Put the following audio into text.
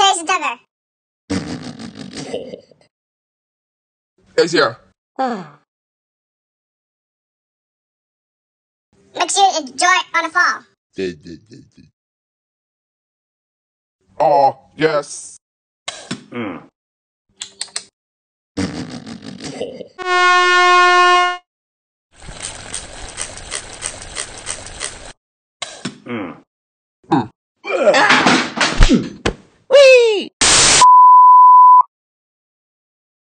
chase each other. Easier. Makes you enjoy on a fall. Oh, yes. Mm. mm.